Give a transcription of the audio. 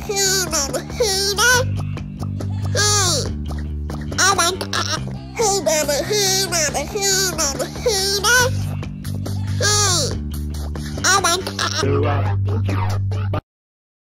the who, the Hey, I want to who, the who, the Hey, I want uh, to